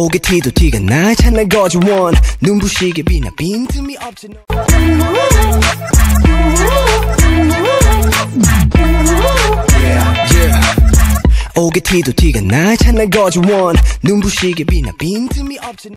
오게 티도 티가 나. 찬날 거지 원. 눈부시게 빛나 빈틈이 없지 너. 오게 티도 티가 나. 찬날 거지 원. 눈부시게 빛나 빈틈이 없지